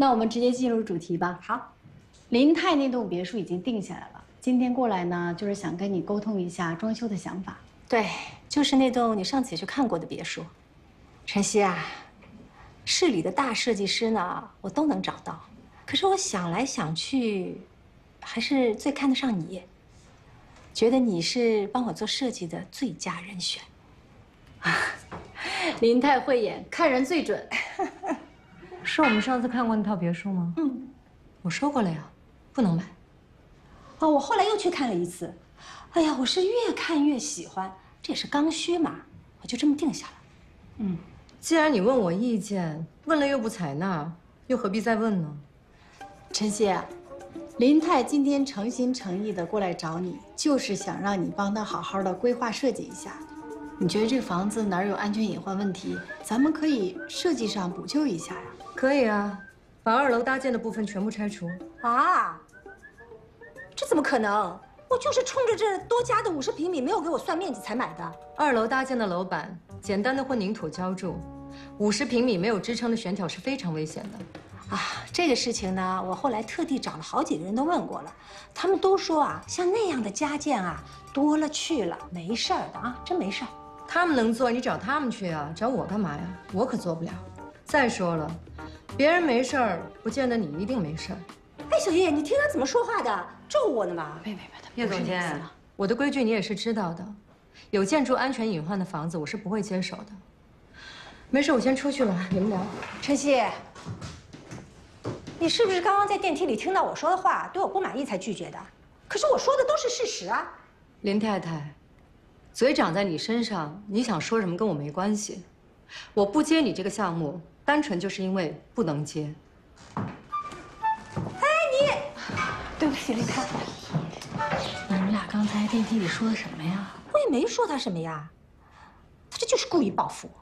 那我们直接进入主题吧。好，林泰那栋别墅已经定下来了，今天过来呢，就是想跟你沟通一下装修的想法。对，就是那栋你上次也去看过的别墅。晨曦啊，市里的大设计师呢，我都能找到，可是我想来想去，还是最看得上你，觉得你是帮我做设计的最佳人选。林泰慧眼，看人最准。是我们上次看过那套别墅吗？嗯，我说过了呀，不能买。哦，我后来又去看了一次，哎呀，我是越看越喜欢，这也是刚需嘛，我就这么定下了。嗯，既然你问我意见，问了又不采纳，又何必再问呢？晨曦，林泰今天诚心诚意的过来找你，就是想让你帮他好好的规划设计一下。你觉得这个房子哪儿有安全隐患问题？咱们可以设计上补救一下呀。可以啊，把二楼搭建的部分全部拆除。啊？这怎么可能？我就是冲着这多加的五十平米没有给我算面积才买的。二楼搭建的楼板，简单的混凝土浇筑，五十平米没有支撑的悬挑是非常危险的。啊，这个事情呢，我后来特地找了好几个人都问过了，他们都说啊，像那样的加建啊，多了去了，没事儿的啊，真没事儿。他们能做，你找他们去啊，找我干嘛呀？我可做不了。再说了。别人没事儿，不见得你一定没事儿。哎，小叶，你听他怎么说话的，咒我呢吗？别别别，叶总监，我的规矩你也是知道的，有建筑安全隐患的房子我是不会接手的。没事，我先出去了，你们聊。晨曦，你是不是刚刚在电梯里听到我说的话，对我不满意才拒绝的？可是我说的都是事实啊。林太太，嘴长在你身上，你想说什么跟我没关系。我不接你这个项目。单纯就是因为不能接。哎，你，对不起，林太。你们俩刚才电梯里说的什么呀？我也没说他什么呀，他这就是故意报复我。